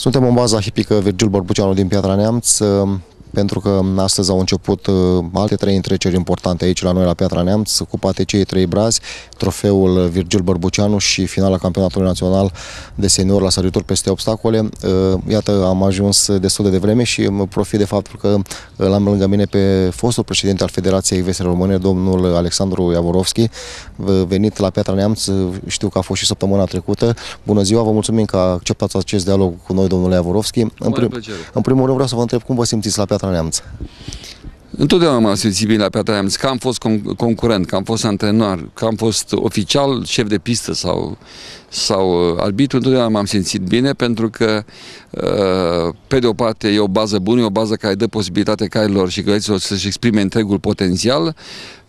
Suntem în baza hipică Virgil Bărbuceanu din Piatra Neamț, uh, pentru că astăzi au început uh, alte trei întreceri importante aici la noi la Piatra Neamț, Cupa TC trei brazi, trofeul Virgil Bărbuceanu și finala campionatului național de senior la sărituri peste obstacole. Uh, iată, am ajuns destul de devreme și mă profit de faptul că l-am lângă mine pe fostul președinte al Federației Vesele Române, domnul Alexandru Iavorovski, venit la Piatra Neamț, știu că a fost și săptămâna trecută. Bună ziua, vă mulțumim că acceptați acest dialog cu noi, domnule Iavorovski. În, prim, în primul rând vreau să vă întreb cum vă simțiți la Piatra Neamț? Întotdeauna m-am simțit bine la Piatra Neamț, că am fost con- concurent, că am fost antrenor, că am fost oficial, șef de pistă sau, sau uh, arbitru, întotdeauna m-am simțit bine pentru că uh, pe de o parte e o bază bună, e o bază care dă posibilitate cailor și călăților să-și exprime întregul potențial,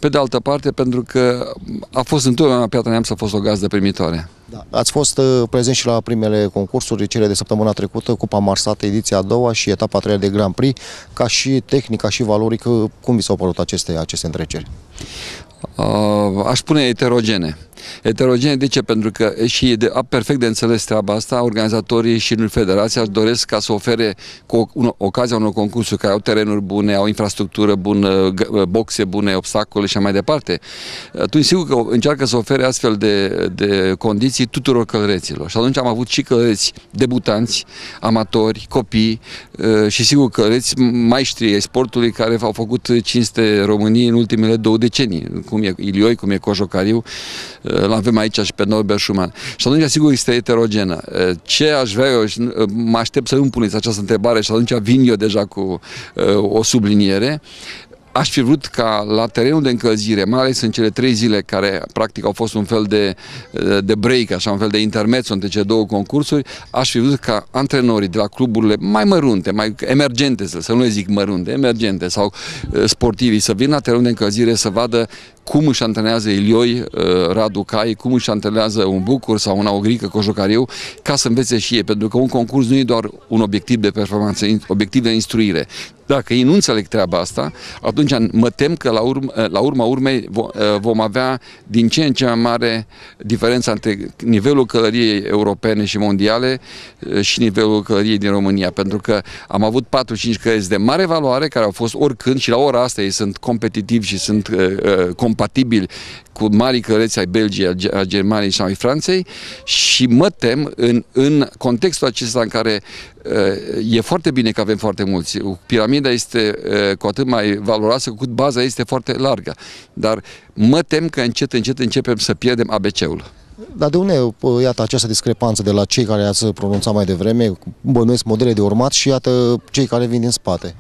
pe de altă parte pentru că a fost întotdeauna Piatra Neamț a fost o gazdă primitoare. Da. Ați fost uh, prezent și la primele concursuri, cele de săptămâna trecută, Cupa Marsată, ediția a doua și etapa a treia de Grand Prix, ca și tehnică, și valoric, cum vi s-au părut aceste, aceste întreceri? Uh, aș spune eterogene. Eterogene de ce? Pentru că și e de, a, perfect de înțeles treaba asta, organizatorii și în federația își doresc ca să ofere cu un, ocazia unor concursuri care au terenuri bune, au infrastructură bună, boxe bune, obstacole și mai departe. Atunci sigur că încearcă să ofere astfel de, de condiții tuturor călăreților. Și atunci am avut și călăreți debutanți, amatori, copii uh, și sigur călăreți maestri ai sportului care au făcut cinste României în ultimele două decenii, cum e Ilioi, cum e Cojocariu, îl avem aici și pe Norbert Schumann. Și atunci, sigur, este eterogenă. Ce aș vrea eu, mă aștept să îmi puneți această întrebare și atunci vin eu deja cu o subliniere, aș fi vrut ca la terenul de încălzire, mai ales în cele trei zile care practic au fost un fel de, de break, așa un fel de intermezzo între cele două concursuri, aș fi vrut ca antrenorii de la cluburile mai mărunte, mai emergente, să nu le zic mărunte, emergente sau sportivii, să vină la terenul de încălzire să vadă cum își antrenează Ilioi, uh, Radu Cai, cum își antrenează un Bucur sau un Augrică Cojocariu, ca să învețe și ei, pentru că un concurs nu e doar un obiectiv de performanță, obiectiv de instruire. Dacă ei nu înțeleg treaba asta, atunci mă tem că la, urm, uh, la urma urmei uh, vom avea din ce în ce mai mare diferența între nivelul călăriei europene și mondiale și nivelul călăriei din România, pentru că am avut 4-5 călări de mare valoare care au fost oricând și la ora asta ei sunt competitivi și sunt uh, competitivi compatibili cu mari căreți ai Belgiei, a Germaniei și ai Franței și mă tem în, în contextul acesta în care uh, e foarte bine că avem foarte mulți. Piramida este uh, cu atât mai valoroasă cu cât baza este foarte largă. Dar mă tem că încet, încet începem să pierdem ABC-ul. Dar de unde, iată, această discrepanță de la cei care ați pronunțat mai devreme, bănuiesc modele de urmat și iată cei care vin din spate?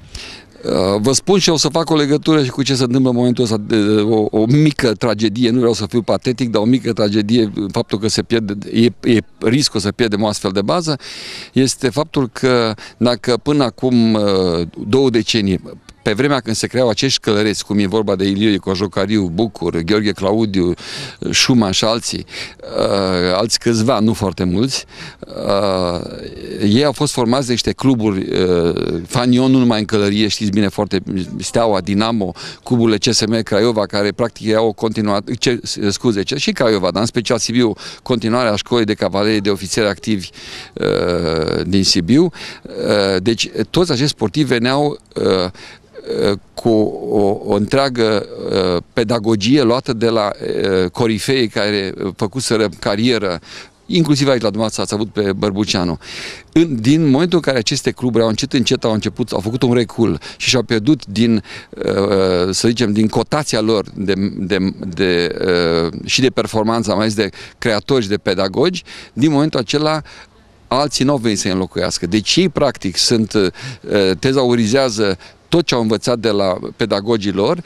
Uh, vă spun și o să fac o legătură și cu ce se întâmplă în momentul ăsta, o, o mică tragedie, nu vreau să fiu patetic, dar o mică tragedie, faptul că se pierde, e, e riscul să pierdem o astfel de bază, este faptul că dacă până acum uh, două decenii pe vremea când se creau acești călăreți, cum e vorba de Ilie Cojocariu, Bucur, Gheorghe Claudiu, Schumann și alții, uh, alți câțiva, nu foarte mulți, uh, ei au fost formați de niște cluburi, uh, Fanion nu numai în călărie, știți bine foarte, Steaua, Dinamo, cluburile CSM Craiova, care practic erau o continuare, ce, scuze, ce, și Craiova, dar în special Sibiu, continuarea școlii de cavalerie de ofițeri activi uh, din Sibiu. Uh, deci toți acești sportivi veneau uh, cu o, o întreagă uh, pedagogie luată de la uh, corifei care făcuseră carieră inclusiv aici la dumneavoastră ați avut pe Bărbuceanu. În, din momentul în care aceste cluburi au încet încet au început, au făcut un recul și și-au pierdut din, uh, să zicem, din cotația lor de, de, de, și de performanță, mai ales de creatori și de pedagogi, din momentul acela alții nu au venit să înlocuiască. Deci ei, practic, sunt, tezaurizează tot ce au învățat de la pedagogii lor,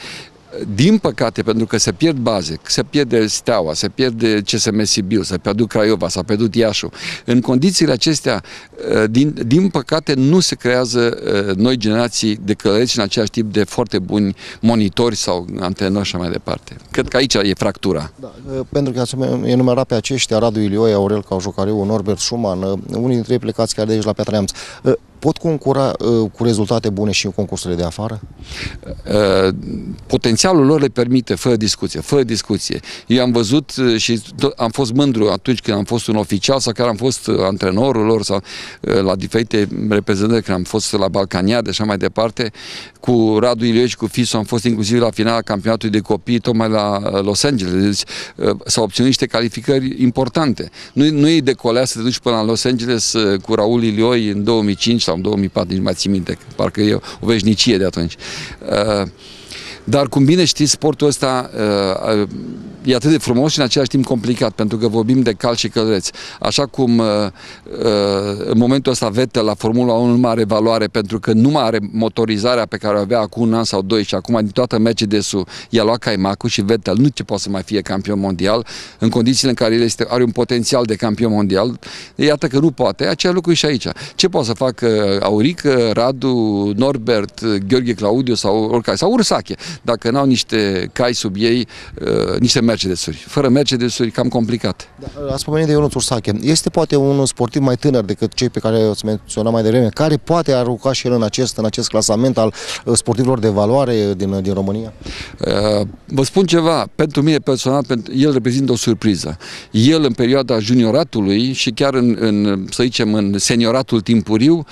din păcate, pentru că se pierd baze, se pierde Steaua, se pierde CSM Sibiu, se pierde Craiova, s-a pierdut Iașu. În condițiile acestea, uh, din, din păcate, nu se creează uh, noi generații de călăreți în același tip de foarte buni monitori sau antrenori și mai departe. Cred că aici e fractura. Da, uh, pentru că ați enumerat pe aceștia Radu Ilioi, Aurel Caujocariu, Norbert Schumann, unii dintre ei plecați chiar de aici la Piatra Neamț pot concura cu rezultate bune și în concursurile de afară? Potențialul lor le permite, fără discuție, fără discuție. Eu am văzut și am fost mândru atunci când am fost un oficial sau chiar am fost antrenorul lor sau la diferite reprezentări, când am fost la Balcania, de așa mai departe, cu Radu Ilioiu și cu Fisu am fost inclusiv la finala campionatului de copii, tocmai la Los Angeles. Deci s-au obținut niște calificări importante. Nu, nu e decolea să te duci până la Los Angeles cu Raul Ilioi în 2005 sau în 2004, nici mai țin minte, parcă e o veșnicie de atunci. Uh, dar cum bine știți, sportul ăsta uh, uh, e atât de frumos și în același timp complicat, pentru că vorbim de cal și călăreți. Așa cum uh, uh, în momentul ăsta Vettel la Formula 1 nu mai are valoare pentru că nu mai are motorizarea pe care o avea acum un an sau doi și acum din toată Mercedes-ul i-a luat caimacul și Vettel nu ce poate să mai fie campion mondial în condițiile în care el este, are un potențial de campion mondial. Iată că nu poate. Acea lucru și aici. Ce poate să facă Aurică, Radu, Norbert, Gheorghe Claudiu sau oricare, sau Ursache dacă n-au niște cai sub ei, uh, niște Mercedes-uri. Fără Mercedes-uri, cam complicat. Da, ați pomenit de Ionuț Ursache. Este poate un sportiv mai tânăr decât cei pe care ați menționat mai devreme, care poate arunca și el în acest, în acest clasament al uh, sportivilor de valoare din, din România? Uh, vă spun ceva, pentru mine personal, pentru, el reprezintă o surpriză. El în perioada junioratului și chiar în, în să zicem, în senioratul timpuriu,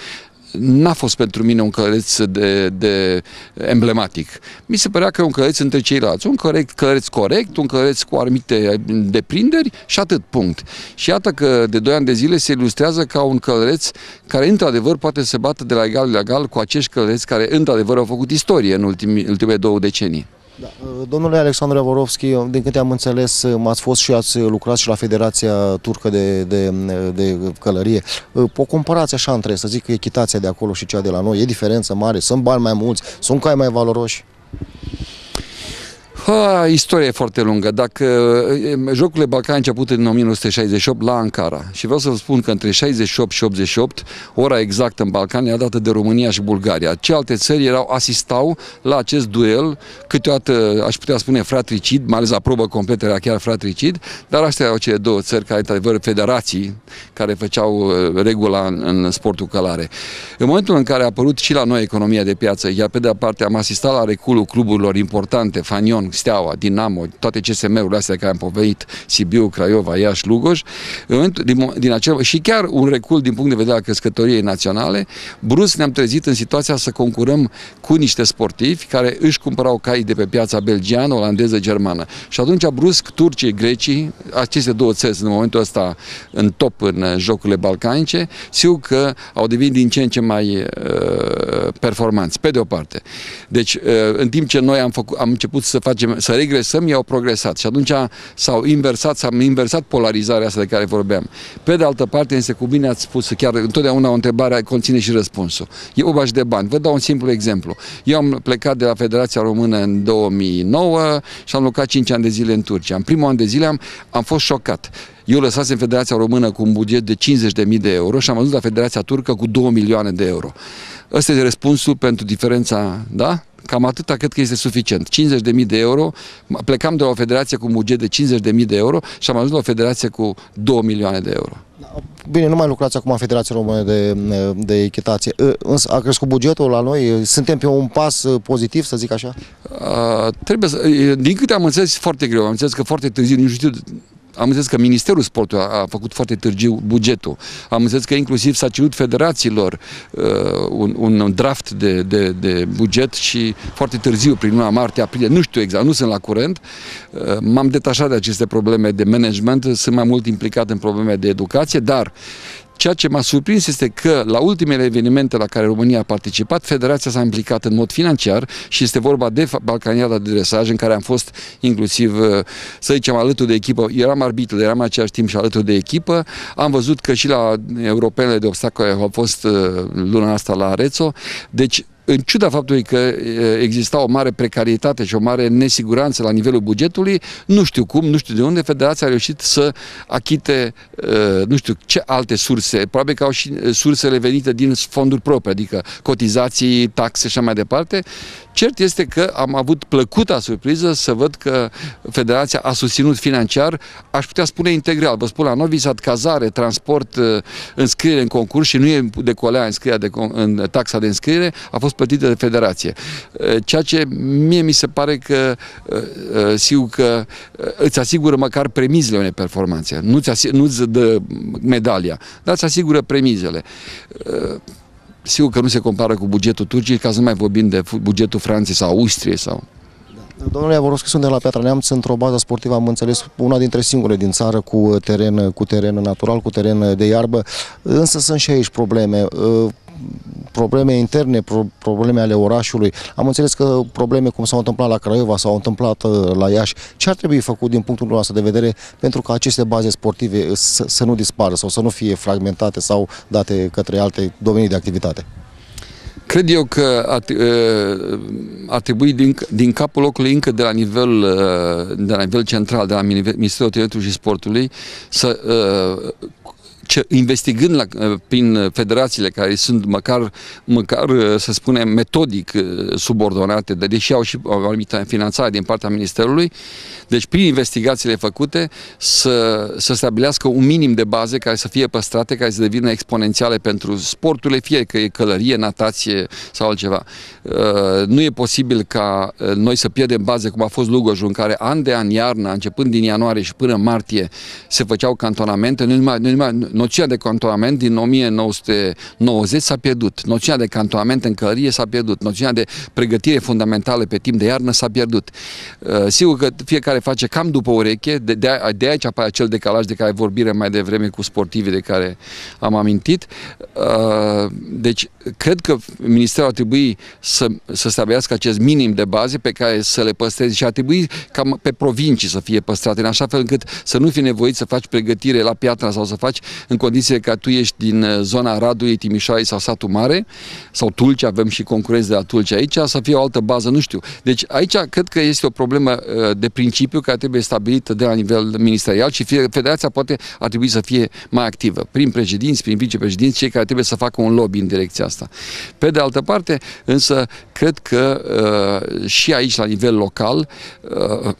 n-a fost pentru mine un călăreț de, de emblematic. Mi se părea că e un călăreț între ceilalți. Un călăreț, călăreț corect, un călăreț cu anumite deprinderi și atât, punct. Și iată că de 2 ani de zile se ilustrează ca un călăreț care într-adevăr poate să se bată de la egal la egal cu acești călăreți care într-adevăr au făcut istorie în ultimii, ultimele două decenii. Da. Domnule Alexandru Javorovski, din câte am înțeles, ați fost și ați lucrat și la Federația Turcă de, de, de Călărie. O comparație așa între, să zic, echitația de acolo și cea de la noi, e diferență mare? Sunt bani mai mulți? Sunt cai mai valoroși? Ha, istoria e foarte lungă. Dacă jocurile Balcani a început în 1968 la Ankara și vreau să vă spun că între 68 și 88, ora exactă în Balcani a dată de România și Bulgaria. alte țări erau, asistau la acest duel, câteodată aș putea spune fratricid, mai ales la probă completă era chiar fratricid, dar astea erau cele două țări care, într-adevăr, federații care făceau uh, regula în, în sportul călare. În momentul în care a apărut și la noi economia de piață, iar pe de parte am asistat la reculul cluburilor importante, Fanion, Steaua, Dinamo, toate CSM-urile astea care am povenit, Sibiu, Craiova, Iași, Lugoj, din, din acel, și chiar un recul din punct de vedere al crescătoriei naționale, brusc ne-am trezit în situația să concurăm cu niște sportivi care își cumpărau cai de pe piața belgiană, olandeză, germană. Și atunci, brusc, turcii, grecii, aceste două țări în momentul ăsta în top în jocurile balcanice, știu că au devenit din ce în ce mai uh, performanți, pe de o parte. Deci, uh, în timp ce noi am, făcut, am început să facem facem, să regresăm, ei au progresat. Și atunci s-au inversat, s-a inversat polarizarea asta de care vorbeam. Pe de altă parte, însă, cu bine ați spus, chiar întotdeauna o întrebare conține și răspunsul. E o de bani. Vă dau un simplu exemplu. Eu am plecat de la Federația Română în 2009 și am lucrat 5 ani de zile în Turcia. În primul an de zile am, am fost șocat. Eu lăsasem Federația Română cu un buget de 50.000 de euro și am ajuns la Federația Turcă cu 2 milioane de euro. Ăsta e răspunsul pentru diferența, da? Cam atâta cred că este suficient. 50.000 de euro, plecam de la o federație cu un buget de 50.000 de euro și am ajuns la o federație cu 2 milioane de euro. Bine, nu mai lucrați acum în Federația Română de, de Echitație, însă a crescut bugetul la noi? Suntem pe un pas pozitiv, să zic așa? Uh, trebuie să, din câte am înțeles, foarte greu. Am înțeles că foarte târziu, nu știu am înțeles că Ministerul Sportului a, a făcut foarte târziu bugetul. Am înțeles că inclusiv s-a cerut federațiilor uh, un, un draft de, de, de buget și foarte târziu, prin luna martie, aprilie, nu știu exact, nu sunt la curent. Uh, m-am detașat de aceste probleme de management, sunt mai mult implicat în probleme de educație, dar Ceea ce m-a surprins este că la ultimele evenimente la care România a participat, Federația s-a implicat în mod financiar și este vorba de Balcaniada de dresaj în care am fost inclusiv, uh, să zicem, alături de echipă. Eram arbitru, eram în același timp și alături de echipă. Am văzut că și la europenele de obstacole au fost uh, luna asta la Arezzo. Deci în ciuda faptului că exista o mare precaritate și o mare nesiguranță la nivelul bugetului, nu știu cum, nu știu de unde, Federația a reușit să achite, nu știu ce alte surse, probabil că au și sursele venite din fonduri proprii, adică cotizații, taxe și așa mai departe. Cert este că am avut plăcuta surpriză să văd că Federația a susținut financiar, aș putea spune integral, vă spun la Novi Sad, cazare, transport, înscriere în concurs și nu e de colea înscrierea de, în taxa de înscriere, a fost plătită de federație. Ceea ce mie mi se pare că sigur că îți asigură măcar premizele unei performanțe. Nu-ți, nu-ți dă medalia, dar îți asigură premizele. Sigur că nu se compară cu bugetul Turciei, ca să nu mai vorbim de bugetul Franței sau Austriei sau... Domnule Iavoroscu, sunt de la Piatra Neamț, într-o bază sportivă, am înțeles, una dintre singure din țară cu teren, cu teren natural, cu teren de iarbă, însă sunt și aici probleme probleme interne, pro, probleme ale orașului. Am înțeles că probleme cum s-au întâmplat la Craiova, s-au întâmplat uh, la Iași. Ce ar trebui făcut din punctul nostru de vedere pentru ca aceste baze sportive să, să nu dispară sau să nu fie fragmentate sau date către alte domenii de activitate? Cred eu că ar, uh, ar trebui din, din capul locului încă de la nivel, uh, de la nivel central, de la Ministerul Tineretului și Sportului, să ce, investigând la, uh, prin federațiile care sunt măcar, măcar, uh, să spunem, metodic uh, subordonate, de deși au și o anumită finanțare din partea Ministerului, deci prin investigațiile făcute să, să stabilească un minim de baze care să fie păstrate, care să devină exponențiale pentru sporturile, fie că e călărie, natație sau altceva. Nu e posibil ca noi să pierdem baze cum a fost Lugojul, în care an de an, iarna, începând din ianuarie și până martie, se făceau cantonamente, nu numai, nu numai noțiunea de cantonament din 1990 s-a pierdut. Noțiunea de cantonament în călărie s-a pierdut. Noțiunea de pregătire fundamentală pe timp de iarnă s-a pierdut. Uh, sigur că fiecare face cam după ureche, de, de, de aici apare acel decalaj de care vorbire mai devreme cu sportivii de care am amintit. Uh, deci, cred că Ministerul ar trebui să, să stabilească acest minim de baze pe care să le păstreze și ar trebui ca pe provincii să fie păstrate, în așa fel încât să nu fi nevoit să faci pregătire la Piatra sau să faci în condiție că tu ești din uh, zona Radului, Timișoarei sau Satul Mare, sau Tulcea, avem și concurenți de la Tulcea aici, să fie o altă bază, nu știu. Deci aici cred că este o problemă uh, de principiu care trebuie stabilită de la nivel ministerial și federația poate ar trebui să fie mai activă, prin președinți, prin vicepreședinți, cei care trebuie să facă un lobby în direcția asta. Pe de altă parte, însă, cred că uh, și aici, la nivel local, uh, Uh,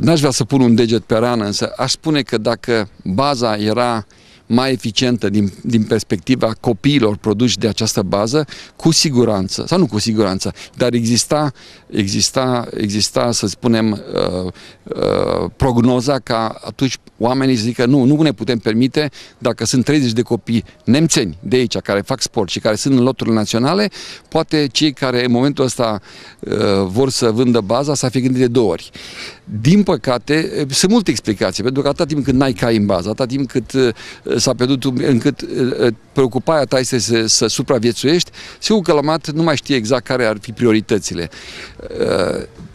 n-aș vrea să pun un deget pe rană, însă aș spune că dacă baza era mai eficientă din, din perspectiva copiilor produși de această bază, cu siguranță, sau nu cu siguranță, dar exista, exista, exista să spunem, uh, uh, prognoza ca atunci oamenii să zică nu, nu ne putem permite dacă sunt 30 de copii nemțeni de aici care fac sport și care sunt în loturile naționale, poate cei care în momentul ăsta uh, vor să vândă baza să fi gândit de două ori. Din păcate, sunt multe explicații, pentru că atâta timp cât n-ai cai în bază, atâta timp cât uh, s-a pierdut, încât uh, uh, preocuparea ta este să, să supraviețuiești, sigur că la mat nu mai știe exact care ar fi prioritățile.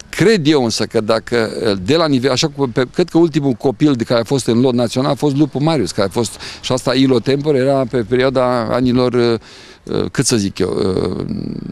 Cred eu însă că dacă de la nivel, așa cum cred că ultimul copil de care a fost în lot național a fost Lupu Marius, care a fost, și asta Ilo Tempor, era pe perioada anilor Uh, cât să zic eu,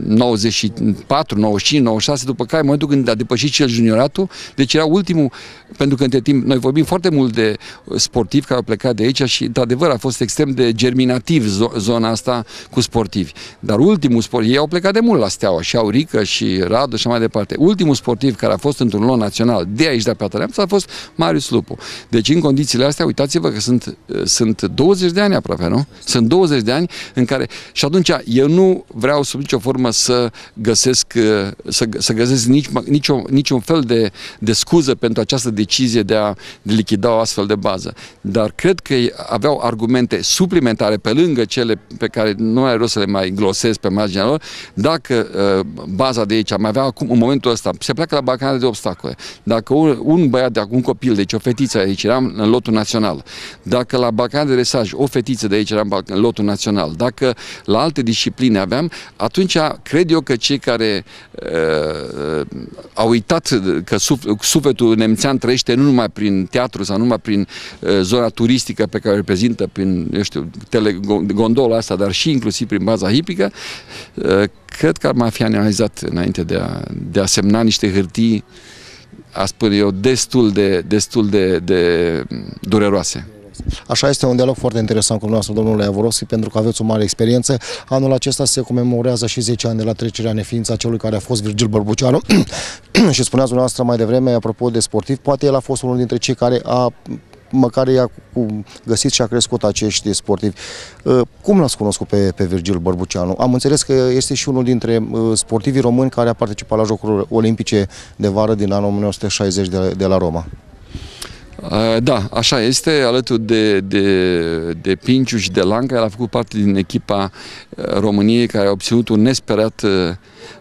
94, 95, 96, după care, în momentul când a depășit cel junioratul, deci era ultimul, pentru că între timp, noi vorbim foarte mult de sportivi care au plecat de aici și, într-adevăr, a fost extrem de germinativ zona asta cu sportivi. Dar ultimul sport, ei au plecat de mult la Steaua, și Aurică și Radu și mai departe. Ultimul sportiv care a fost într-un lot național de aici, de pe a fost Marius Lupu. Deci, în condițiile astea, uitați-vă că sunt, sunt 20 de ani aproape, nu? Sunt 20 de ani în care, și atunci atunci eu nu vreau sub nicio formă să găsesc, uh, să, să găsesc nici, nicio, niciun fel de, de scuză pentru această decizie de a de lichida o astfel de bază. Dar cred că aveau argumente suplimentare pe lângă cele pe care nu ai rost să le mai glosez pe marginea lor, dacă uh, baza de aici mai avea acum, în momentul ăsta, se pleacă la balcanare de obstacole. Dacă un, un băiat de acum, un copil, deci o fetiță aici, era în lotul național, dacă la balcanare de resaj, o fetiță de aici era în lotul național, dacă la alt alte discipline aveam, atunci cred eu că cei care uh, au uitat că sufletul nemțean trăiește nu numai prin teatru sau numai prin uh, zona turistică pe care o reprezintă prin, eu știu, tele, gondola asta, dar și inclusiv prin baza hipică, uh, cred că ar mai fi analizat înainte de a, de a semna niște hârtii, a spune eu, destul de, destul de, de dureroase. Așa este un dialog foarte interesant cu dumneavoastră, domnule Iavoroschi, pentru că aveți o mare experiență. Anul acesta se comemorează și 10 ani de la trecerea neființa celui care a fost Virgil Bărbuceanu și spuneați dumneavoastră mai devreme, apropo de sportiv, poate el a fost unul dintre cei care a măcar i-a găsit și a crescut acești sportivi. Uh, cum l-ați cunoscut pe, pe Virgil Bărbuceanu? Am înțeles că este și unul dintre uh, sportivii români care a participat la Jocurile Olimpice de vară din anul 1960 de, de la Roma. Uh, da, așa este, alături de, de, de Pinciuș și de Lanca, el a făcut parte din echipa României care a obținut un nesperat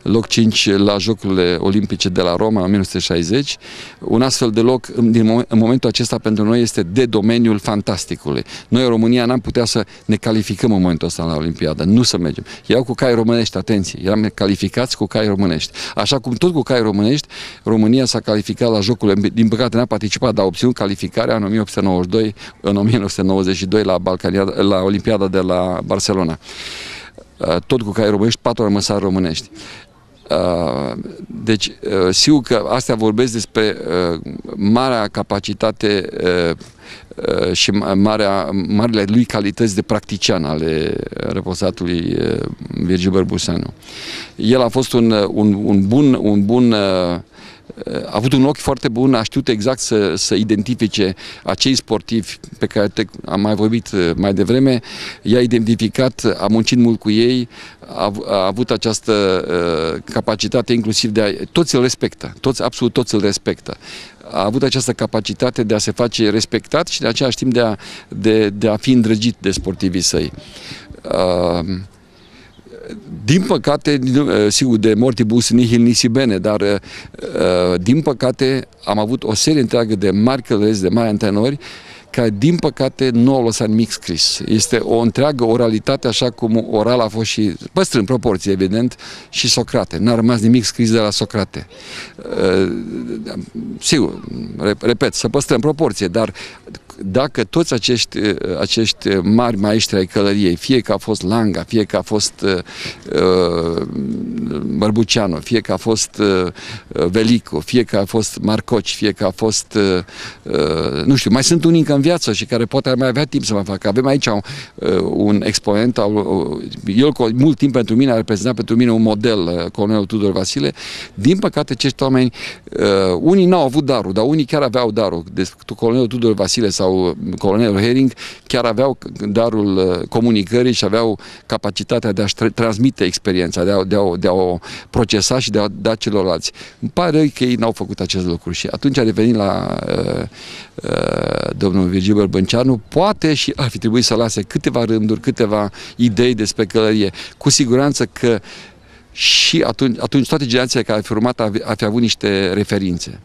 loc 5 la Jocurile Olimpice de la Roma în 1960. Un astfel de loc, din moment, în momentul acesta, pentru noi este de domeniul fantasticului. Noi, în România, n-am putea să ne calificăm în momentul ăsta la Olimpiadă, nu să mergem. Iau cu cai românești, atenție, eram calificați cu cai românești. Așa cum tot cu cai românești, România s-a calificat la Jocurile, din păcate n-a participat, dar a obținut calificarea în 1892, în 1992 la, la Olimpiada de la Barcelona. Uh, tot cu cai românești, patru rămăsari românești. Uh, deci, uh, sigur că astea vorbesc despre marea capacitate și marea, marile lui calități de practician ale reposatului Virgil Bărbuseanu. El a fost un, un, un bun, un bun a avut un ochi foarte bun, a știut exact să, să identifice acei sportivi pe care te, am mai vorbit uh, mai devreme, i-a identificat, a muncit mult cu ei, a, a avut această uh, capacitate inclusiv de a... Toți îl respectă, toți, absolut toți îl respectă. A avut această capacitate de a se face respectat și de același timp de a, de, de a fi îndrăgit de sportivii săi. Uh, din păcate, uh, sigur, de mortibus nihil nisi bene, dar uh, uh, din păcate am avut o serie întreagă de mari călăreți, de mari antenori, care, din păcate, nu au lăsat nimic scris. Este o întreagă oralitate, așa cum oral a fost și, păstrând proporție, evident, și Socrate. N-a rămas nimic scris de la Socrate. Sigur, repet, să păstrăm proporție, dar dacă toți acești, uh, acești mari maestri ai călăriei, fie că a fost Langa, fie că a fost uh, uh Bărbuceanu, fie că a fost uh, Velico, fie că a fost Marcoci, fie că a fost, uh, uh, nu știu, mai sunt unii încă în viață și care poate ar mai avea timp să mai facă. Avem aici un, uh, un exponent, al, uh, el cu mult timp pentru mine a reprezentat pentru mine un model, uh, colonelul Tudor Vasile. Din păcate, acești oameni, uh, unii n-au avut darul, dar unii chiar aveau darul. Deci, colonelul Tudor Vasile sau sau colonelul Herring chiar aveau darul uh, comunicării și aveau capacitatea de a-și transmite experiența, de a, de, a, de a o procesa și de a da celorlalți. Îmi pare că ei n-au făcut acest lucru și atunci a revenit la uh, uh, domnul Virgil Bărbânceanu, poate și ar fi trebuit să lase câteva rânduri, câteva idei despre călărie. Cu siguranță că și atunci, atunci toate generațiile care au fi urmat ar fi avut niște referințe.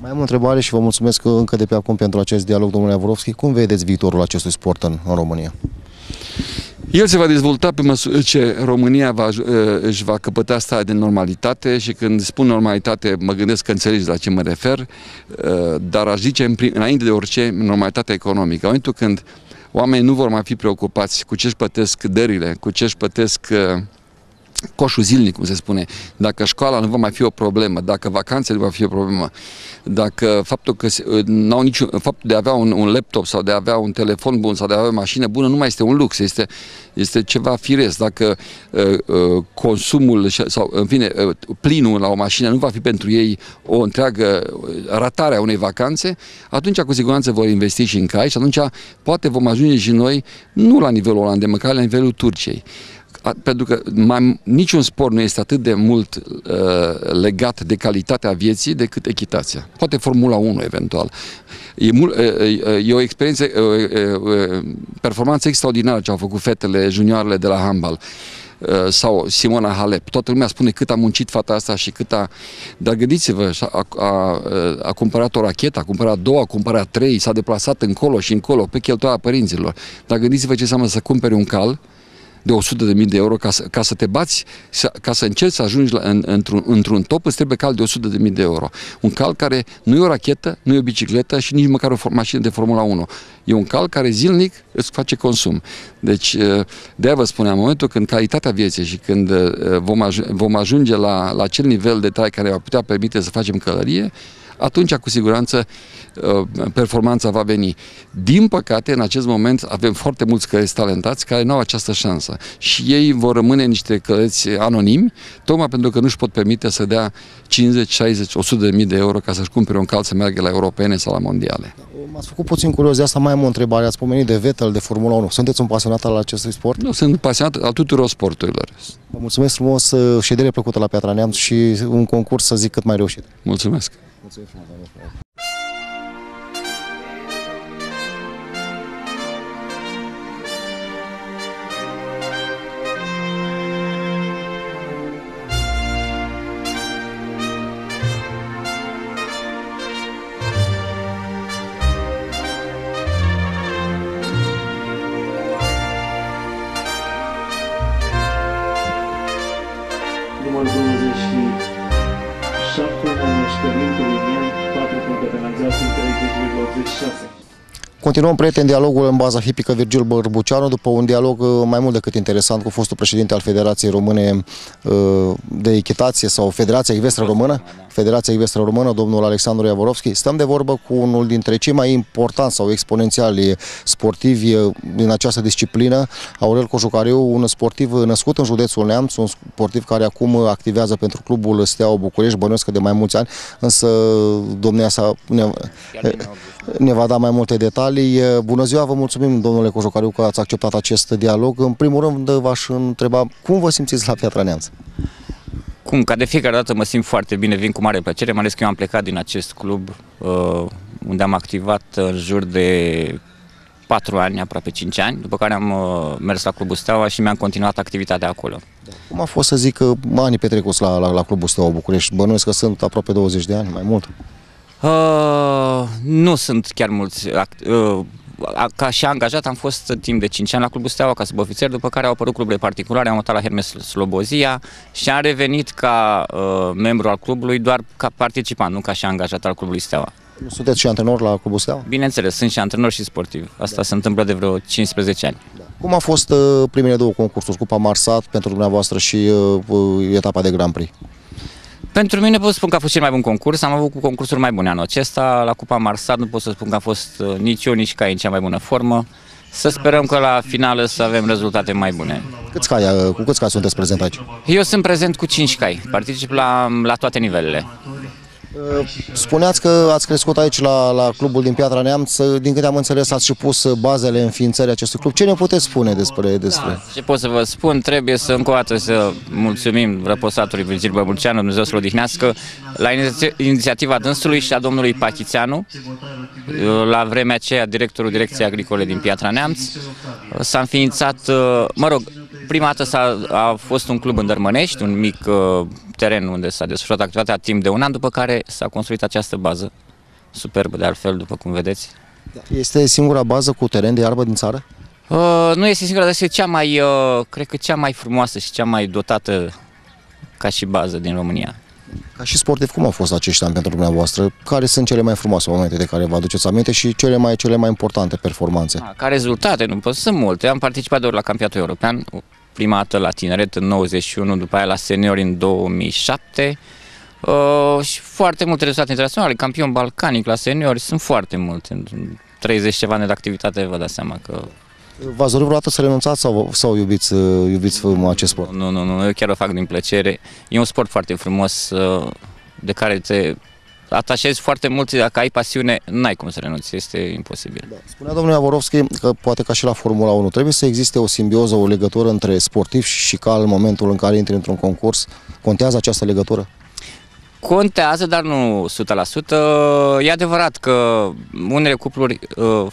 Mai am o întrebare și vă mulțumesc încă de pe acum pentru acest dialog, domnule Avorovski. Cum vedeți viitorul acestui sport în, în România? El se va dezvolta pe măsură ce România va, ă, își va căpăta starea de normalitate și când spun normalitate mă gândesc că înțelegi la ce mă refer, ă, dar aș zice înainte de orice normalitatea economică. În momentul când oamenii nu vor mai fi preocupați cu ce își plătesc dările, cu ce își plătesc ă, coșul zilnic, cum se spune, dacă școala nu va mai fi o problemă, dacă vacanțele nu va fi o problemă, dacă faptul că n-au niciun, faptul de a avea un, un laptop sau de a avea un telefon bun sau de a avea o mașină bună nu mai este un lux, este, este ceva firesc. Dacă uh, uh, consumul sau, în fine, uh, plinul la o mașină nu va fi pentru ei o întreagă uh, ratare a unei vacanțe, atunci cu siguranță vor investi și în cai și atunci poate vom ajunge și noi, nu la nivelul Olandei, măcar la nivelul Turciei pentru că mai, niciun sport nu este atât de mult uh, legat de calitatea vieții decât echitația. Poate Formula 1 eventual. E, mult, uh, uh, e o experiență, uh, uh, performanță extraordinară ce au făcut fetele junioarele de la handball sau Simona Halep. Toată lumea spune cât a muncit fata asta și cât a... Dar gândiți-vă, a, a, a cumpărat o rachetă, a cumpărat două, a cumpărat trei, s-a deplasat încolo și încolo pe cheltuiala părinților. Dar gândiți-vă ce înseamnă să cumperi un cal, de 100.000 de euro ca să, ca să te bați, să, ca să încerci să ajungi la, în, într-un, într-un top, îți trebuie cal de 100.000 de euro. Un cal care nu e o rachetă, nu e o bicicletă și nici măcar o mașină de Formula 1. E un cal care zilnic îți face consum. Deci, de-aia vă spuneam, în momentul când calitatea vieții și când vom, aj- vom ajunge la, la acel nivel de trai care va putea permite să facem călărie, atunci cu siguranță uh, performanța va veni. Din păcate, în acest moment avem foarte mulți căreți talentați care nu au această șansă și ei vor rămâne niște căreți anonimi, tocmai pentru că nu își pot permite să dea 50, 60, 100 de mii de euro ca să-și cumpere un cal să meargă la europene sau la mondiale. M-ați făcut puțin curios de asta, mai am o întrebare. Ați pomenit de Vettel, de Formula 1. Sunteți un pasionat al acestui sport? Nu, sunt pasionat al tuturor sporturilor. Vă mulțumesc frumos, uh, ședere plăcută la Piatra Neamț și un concurs, să zic, cât mai reușit. Mulțumesc! Mulțumesc frumos, numărul 27, Ludwig Schössig. Continuăm, prieteni, dialogul în baza hipică Virgil Bărbuceanu după un dialog uh, mai mult decât interesant cu fostul președinte al Federației Române uh, de Echitație sau Federația Ivestre Română, Federația Ivestre Română, domnul Alexandru Iavorovski. Stăm de vorbă cu unul dintre cei mai importanți sau exponențiali sportivi uh, din această disciplină, Aurel Cojucariu, un sportiv născut în județul Neamț, un sportiv care acum activează pentru clubul Steaua București, bănuiesc că de mai mulți ani, însă domnia sa ne, ne va da mai multe detalii. Bună ziua, vă mulțumim, domnule Cojocariu, că ați acceptat acest dialog. În primul rând, v-aș întreba cum vă simțiți la Piatra Neamț? Cum? Ca de fiecare dată mă simt foarte bine, vin cu mare plăcere, mai ales că eu am plecat din acest club uh, unde am activat în jur de 4 ani, aproape 5 ani, după care am uh, mers la Clubul Steaua și mi-am continuat activitatea acolo. Cum a fost să zic anii petrecuți la, la, la Clubul Steaua București? Bănuiesc că sunt aproape 20 de ani, mai mult. Uh, nu sunt chiar mulți. Uh, ca și angajat am fost timp de 5 ani la Clubul Steaua ca subofițer, după care au apărut cluburile particulare, am mutat la Hermes Slobozia și am revenit ca uh, membru al clubului doar ca participant, nu ca și angajat al Clubului Steaua. Nu sunteți și antrenor la Clubul Steaua? Bineînțeles, sunt și antrenor și sportiv. Asta da. se întâmplă de vreo 15 ani. Da. Cum a fost uh, primele două concursuri, Cupa Marsat pentru dumneavoastră și uh, uh etapa de Grand Prix? Pentru mine pot să spun că a fost cel mai bun concurs, am avut concursuri mai bune anul acesta, la Cupa Marsat nu pot să spun că a fost uh, nici eu, nici Cai în cea mai bună formă. Să sperăm că la finală să avem rezultate mai bune. Câți cai, uh, cu câți cai sunteți prezent aici? Eu sunt prezent cu 5 cai, particip la, la toate nivelele. Spuneați că ați crescut aici la, la clubul din Piatra Neamț, din câte am înțeles ați și pus bazele înființării acestui club. Ce ne puteți spune despre? despre? Da, ce pot să vă spun? Trebuie să încă o dată să mulțumim răposatului Virgil Băbulceanu, Dumnezeu să-l odihnească, la inițiativa dânsului și a domnului Pachițeanu, la vremea aceea directorul Direcției Agricole din Piatra Neamț. S-a înființat, mă rog, prima dată s-a, a fost un club în Dărmănești, un mic uh, teren unde s-a desfășurat activitatea timp de un an, după care s-a construit această bază, superbă de altfel, după cum vedeți. Este singura bază cu teren de iarbă din țară? Uh, nu este singura, dar este cea mai, uh, cred că cea mai frumoasă și cea mai dotată ca și bază din România. Ca și sportiv, cum au fost acești ani pentru dumneavoastră? Care sunt cele mai frumoase momente de care vă aduceți aminte și cele mai, cele mai importante performanțe? A, ca rezultate, nu pot, sunt multe. Am participat de ori la campionatul european, prima dată la tineret în 91, după aia la seniori în 2007 uh, și foarte multe rezultate internaționale, campion balcanic la seniori, sunt foarte multe. 30 ceva ani de activitate, vă dați seama că V-ați dorit vreodată să renunțați sau, sau iubiți, uh, iubiți acest sport? Nu, nu, nu, eu chiar o fac din plăcere. E un sport foarte frumos uh, de care te atașezi foarte mult, dacă ai pasiune, n-ai cum să renunți, este imposibil. Da. Spunea domnul Iavorovski că poate ca și la Formula 1 trebuie să existe o simbioză, o legătură între sportiv și cal în momentul în care intri într-un concurs. Contează această legătură? Contează, dar nu 100%. E adevărat că unele cupluri uh,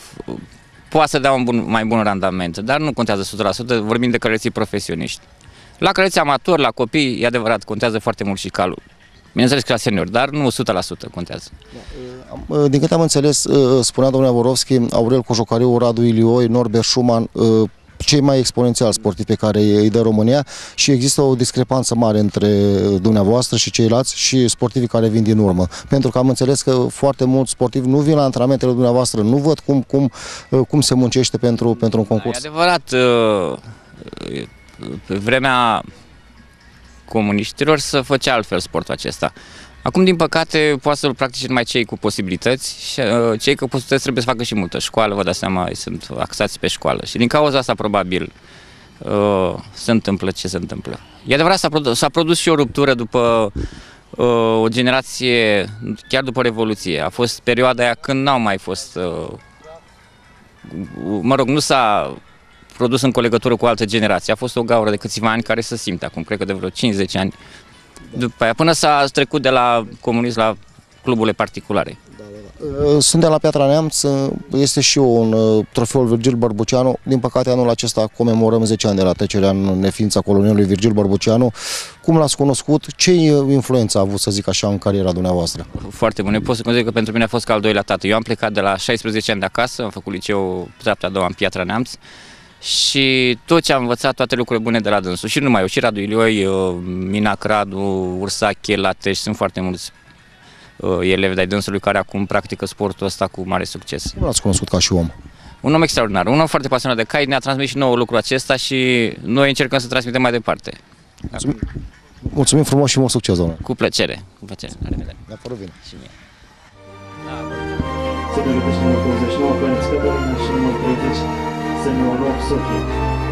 poate să dea un bun, mai bun randament, dar nu contează 100%, vorbim de căreții profesioniști. La căreții amatori, la copii, e adevărat, contează foarte mult și calul. Bineînțeles că la senior, dar nu 100% contează. Da, din câte am înțeles, ă, spunea domnul Vorovski, Aurel Cojocariu, Radu Ilioi, Norbert Schumann, ă, cei mai exponențiali sportivi pe care îi dă România și există o discrepanță mare între dumneavoastră și ceilalți și sportivii care vin din urmă. Pentru că am înțeles că foarte mulți sportivi nu vin la antrenamentele dumneavoastră, nu văd cum, cum, cum se muncește pentru, pentru un concurs. E adevărat, uh, pe vremea comuniștilor să făcea altfel sportul acesta. Acum, din păcate, poate să-l practice numai cei cu posibilități și uh, cei cu posibilități trebuie să facă și multă școală, vă dați seama, sunt axați pe școală. Și din cauza asta, probabil, uh, se întâmplă ce se întâmplă. E adevărat, s-a produs, s-a produs și o ruptură după uh, o generație, chiar după Revoluție. A fost perioada aia când n-au mai fost... Uh, mă rog, nu s-a produs în legătură cu o altă generație. A fost o gaură de câțiva ani care se simte acum, cred că de vreo 50 ani după aia, până s-a trecut de la comunism la cluburile particulare. Uh, Suntem la Piatra Neamț, uh, este și un uh, trofeul Virgil Bărbuceanu. Din păcate, anul acesta comemorăm 10 ani de la trecerea în neființa colonelului Virgil Bărbuceanu. Cum l-ați cunoscut? Ce influență a avut, să zic așa, în cariera dumneavoastră? Foarte bune. Pot să zic că pentru mine a fost ca al doilea tată. Eu am plecat de la 16 ani de acasă, am făcut liceu treapta a doua în Piatra Neamț și tot ce am învățat, toate lucrurile bune de la dânsul. Și nu numai eu, și Radu Ilioi, uh, Mina Cradu, Ursache, Lateș, sunt foarte mulți uh, elevi de dânsului care acum practică sportul ăsta cu mare succes. Cum l-ați cunoscut ca și om? Un om extraordinar, un om foarte pasionat de cai, ne-a transmis și nouă lucrul acesta și noi încercăm să transmitem mai departe. Mulțumim, Mulțumim frumos și mult succes, domnule. Cu plăcere, cu plăcere. La revedere. La bine. Și mie. Se pregătește numărul 29, Căniț Cătălina și numărul 30, Semionov Sofia. Numărul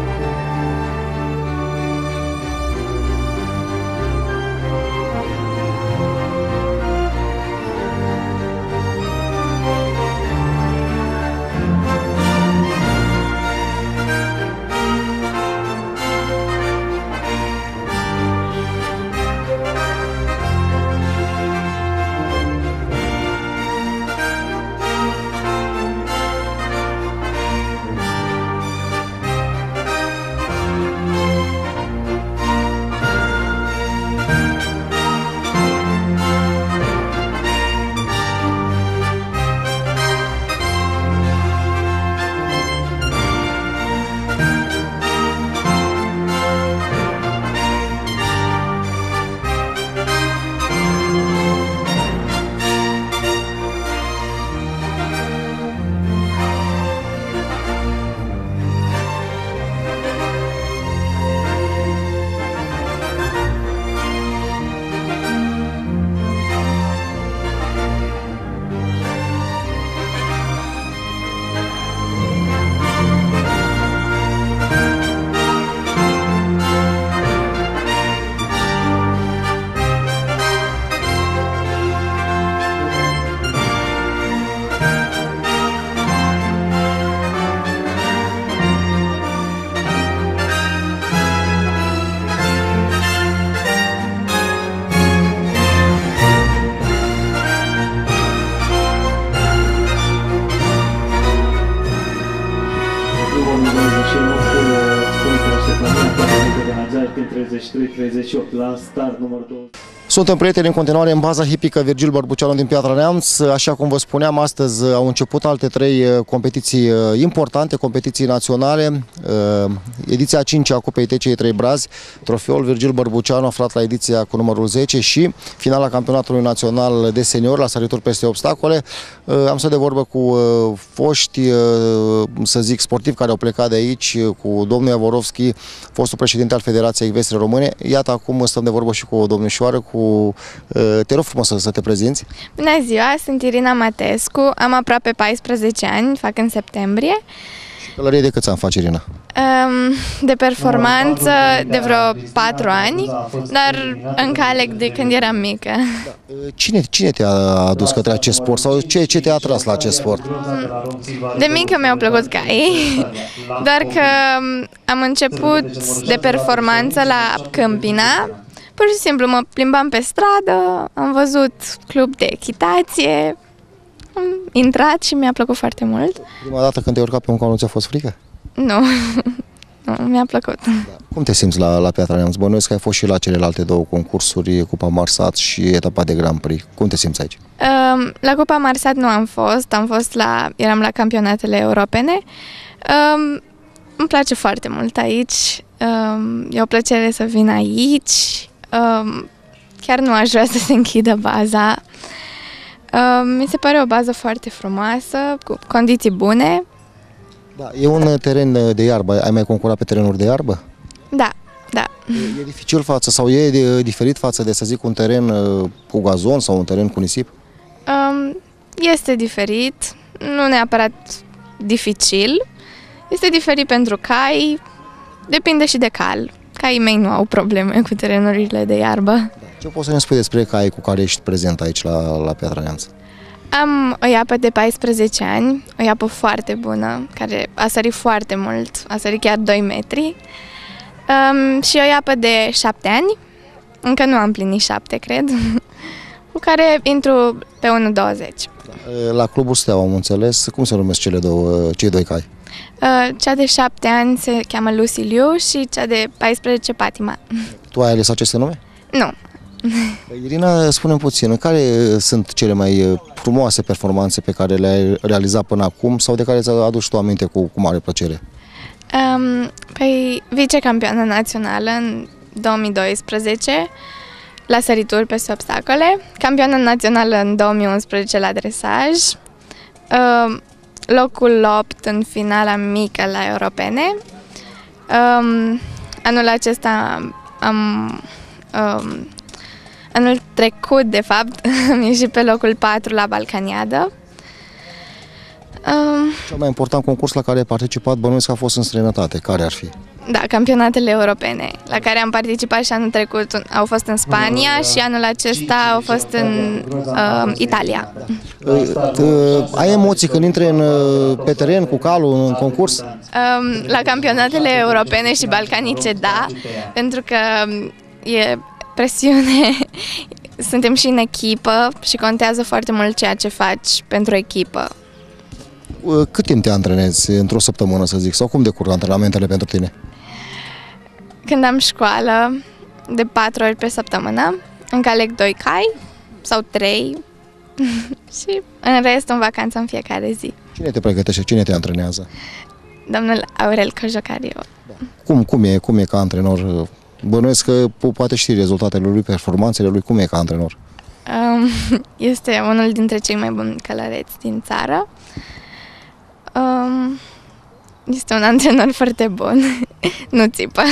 Suntem prieteni în continuare în baza hipică Virgil Bărbuceanu din Piatra Neamț. Așa cum vă spuneam, astăzi au început alte trei uh, competiții uh, importante, competiții naționale. Uh, Ediția 5 a Cupei TCI 3 Brazi, trofeul Virgil Bărbuceanu aflat la ediția cu numărul 10 și finala campionatului național de senior la sărituri peste obstacole. Am să de vorbă cu foști, să zic, sportivi care au plecat de aici, cu domnul Iavorovski, fostul președinte al Federației Ecvestre Române. Iată, acum stăm de vorbă și cu o domnișoară, cu te rog frumos să, să te prezinți. Bună ziua, sunt Irina Matescu, am aproape 14 ani, fac în septembrie. Călărie de câți ani faci, Irina? Um, de performanță de vreo 4 ani, dar încă aleg de când eram mică. Cine, cine te-a adus către acest sport sau ce, ce te-a atras la acest sport? De mică mi-au plăcut caii, doar că am început de performanță la Câmpina, Pur și simplu mă plimbam pe stradă, am văzut club de echitație, am intrat și mi-a plăcut foarte mult. Prima dată când te-ai urcat pe un cal nu ți-a fost frică? Nu, nu mi-a plăcut. Da. Cum te simți la, la Piatra Neamț? Bănuiesc că ai fost și la celelalte două concursuri, Cupa Marsat și etapa de Grand Prix. Cum te simți aici? Um, la Cupa Marsat nu am fost, am fost la, eram la campionatele europene. Um, îmi place foarte mult aici. Um, e o plăcere să vin aici. Um, chiar nu aș vrea să se închidă baza. Um, mi se pare o bază foarte frumoasă, cu condiții bune. Da, e un teren de iarbă. Ai mai concurat pe terenuri de iarbă? Da, da. E, e dificil față sau e de, diferit față de, să zic, un teren uh, cu gazon sau un teren cu nisip? Um, este diferit, nu neapărat dificil. Este diferit pentru cai, depinde și de cal. Caii mei nu au probleme cu terenurile de iarbă. Ce poți să ne spui despre cai cu care ești prezent aici la, la Piatra Neamț? Am o iapă de 14 ani, o iapă foarte bună, care a sărit foarte mult, a sărit chiar 2 metri. Um, și o iapă de 7 ani, încă nu am plinit 7, cred, cu care intru pe 1,20. La clubul Steaua, am înțeles, cum se numesc cele două, cei doi cai? Uh, cea de 7 ani se cheamă Lucy Liu și cea de 14 Patima. Tu ai ales aceste nume? Nu. Irina, spune puțin, care sunt cele mai frumoase performanțe pe care le-ai realizat până acum sau de care ți aduci tu aminte cu, cu mare plăcere? Um, păi, vicecampioană națională în 2012 la sărituri peste obstacole, campioană națională în 2011 la dresaj, um, locul 8 în finala mică la europene. Um, anul acesta am um, anul trecut, de fapt, am ieșit pe locul 4 la Balcaniadă. Um, Cel mai important concurs la care ai participat, bănuiesc că a fost în străinătate. Care ar fi? Da, campionatele europene, la care am participat și anul trecut au fost în Spania și anul acesta au fost în uh, Italia. Uh, uh, ai emoții când intri în, uh, pe teren cu calul în concurs? Um, la campionatele europene și balcanice, da, pentru că um, e presiune. Suntem și în echipă și contează foarte mult ceea ce faci pentru echipă. Uh, cât timp te antrenezi într-o săptămână, să zic, sau cum decurg antrenamentele pentru tine? Când am școală, de patru ori pe săptămână, încă aleg doi cai sau trei și în rest în vacanță în fiecare zi. Cine te pregătește? Cine te antrenează? Domnul Aurel Cojocariu. Da. Cum, cum, e, cum e ca antrenor? Bănuiesc că poate ști rezultatele lui, performanțele lui, cum e ca antrenor? Um, este unul dintre cei mai buni călăreți din țară. Um, este un antrenor foarte bun. nu țipă.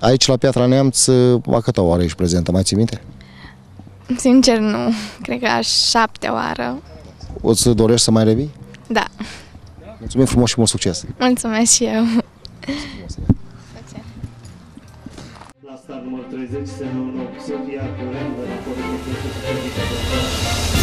Aici, la Piatra Neamț, a câta oară ești prezentă? Mai ții minte? Sincer, nu. Cred că a șapte oară. O să dorești să mai revii? Da. Mulțumim frumos și mult succes! Mulțumesc și eu! La start numărul 30 se numără Sofia Curent, de la Politic